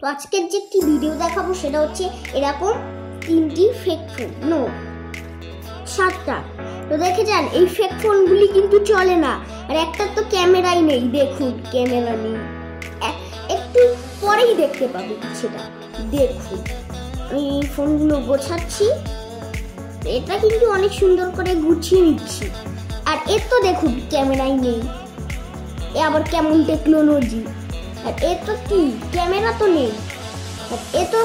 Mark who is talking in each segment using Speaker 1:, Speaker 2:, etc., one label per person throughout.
Speaker 1: তো আজকের যে একটি ভিডিও দেখাবো সেটা হচ্ছে এরকম তিনটি ফেক ফোন নো সাতটা। তো দেখে যান, এই ফেক ফোনগুলি কিন্তু চলে না। আর একটা তো ক্যামেরাই নেই, দেখুন, ক্যামেরা নেই। একটু পরেই দেখতে পাবেন সেটা দেখুন, আমি এই ফোনগুলো গোছাচ্ছি। এটা কিন্তু অনেক সুন্দর করে গুছিয়ে নিচ্ছি। আর এর তো দেখুন, ক্যামেরাই নেই। এ আবার কেমন টেকনোলজি আর এ তো কি? ক্যামেরা তো নেই। আর এ তো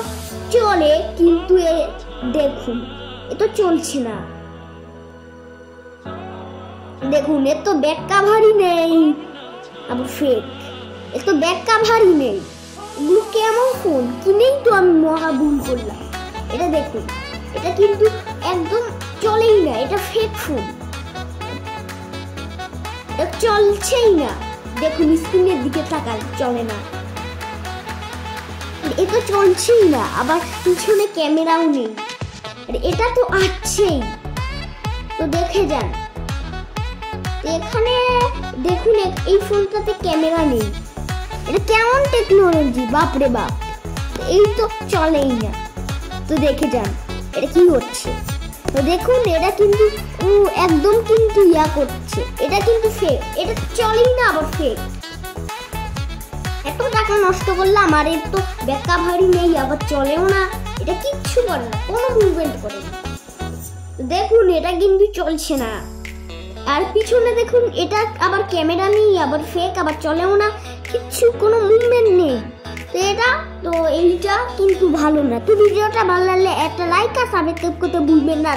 Speaker 1: চলে, কিন্তু এ দেখুন, এ তো চলছে না। দেখুন এর তো ব্যাক কাভারই নেই। আবার ফেক এর তো ব্যাক কাভারই নেই। এগুলো কেমন ফোন কিনেই তো আমি মহা ভুল করলাম। এটা দেখুন, এটা কিন্তু একদম চলেই না, এটা ফেক ফোন এটা চলছেই না। দেখুন, স্ক্রিনের দিকে তাকান চলে না। এটা চলছেই না, আবার পিছনে ক্যামেরাও নেই। এটা তো আছেই। তো দেখে যান। এখানে দেখুন এই ফোনটাতে ক্যামেরা নেই। এটা কেমন টেকনোলজি বাপরে বাপ। এই তো চলেই না। তো দেখে যান, এটা কি হচ্ছে? দেখুন, এটা কিন্তু একদম কিন্তু ইয়া করছে। এটা কিন্তু ফেক এটা চলেই না আবার ফেক এত টাকা নষ্ট করলাম, আর এর তো বেকা ভারী নেই, আবার চলেও না। এটা কিচ্ছু করে না, কোনো মুভমেন্ট করে না। দেখুন, এটা কিন্তু চলছে না। আর পিছনে দেখুন, এটা আবার ক্যামেরা নেই, আবার ফেক আবার চলেও না। কিচ্ছু, কোনো মুভমেন্ট নেই। কিন্তু ভালো না। তো ভিডিওটা ভালো লাগলে একটা লাইক আর সাবস্ক্রাইব করতে ভুলবেন না।